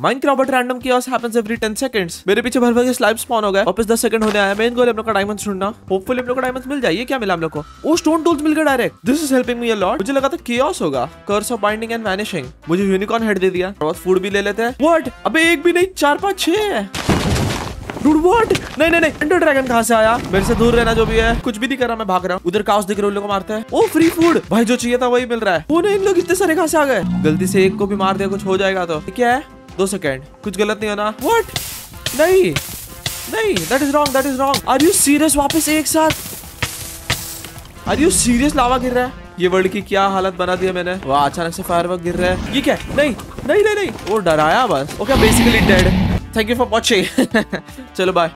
Minecraft random chaos happens every 10 seconds. मेरे पीछे भर भर के स्लाइव स्पॉन हो गए। वापस 10 सेकंड होने आया। मेन गोल हम लोग का डायमंड ढूंढना। होपफुली हम लोग का डायमंड्स मिल जाए। क्या मिला हम लोग को? ओ स्टोन टूल्स मिल गए direct this is helping me a lot मुझे लगा था chaos होगा। Curse of binding and vanishing मुझे यूनिकॉर्न हेड दे दिया। और फ़ूड भी ले लेते हैं। व्हाट अबे एक भी नहीं चार पाँच छह है। Dude, what? नहीं नहीं नहीं। एंडर ड्रैगन कहाँ से आया? मेरे से दूर रहना जो भी है। कुछ भी नहीं कर रहा मैं भाग रहा हूँ। उधर काउस दिख रहे उन लोगों मारते हैं। ओ फ्री फ़ूड भाई जो चाहिए था वही मिल रहा है। वो नहीं इन लोग इतने सारे कहाँ से आ गए? गलती से एक को भी मार दिया कुछ हो जाएगा तो। क्या है? दो सेकेंड। कुछ गलत नहीं होना। वट नहीं। नहीं that is wrong that is wrong are you serious वापस एक साथ? आर यू सीरियस लावा गिर रहा है? ये वर्ल्ड की क्या हालत बना दिया मैंने? वाह, अचानक से फायर गिर रहा है। ये क्या? नहीं नहीं नहीं नहीं। वो डराया बस। Okay basically dead thank you for watching चलो बाय